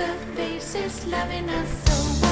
the faces loving us so